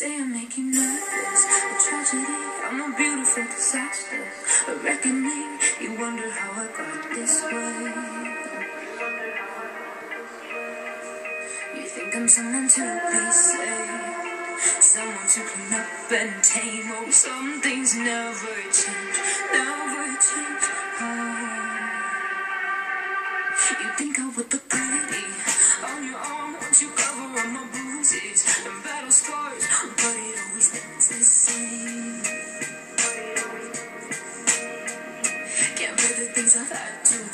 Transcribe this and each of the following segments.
Say I'm making nervous, a tragedy. I'm a beautiful disaster, a reckoning. You wonder how I got this way. You think I'm someone to be saved, someone to clean up and tame. Oh, some things never change, never change. You think I would look pretty on your arm once you cover up my bruises and battle scars, but it always ends the same. Can't bear the things I've had to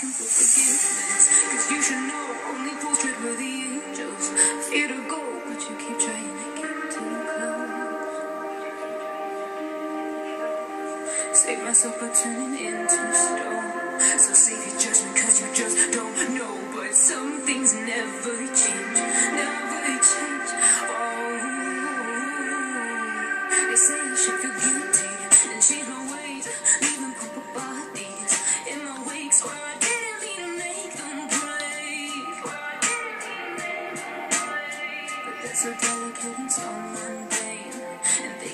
for forgiveness, cause you should know only tread where the angels fear to go, but you keep trying to get too close. Save myself by turning into stone. So save your judgment, cause you just don't know. But some things never change, never change. Oh, they say I should feel guilty and change my ways, They're so delicate and so mundane, and they.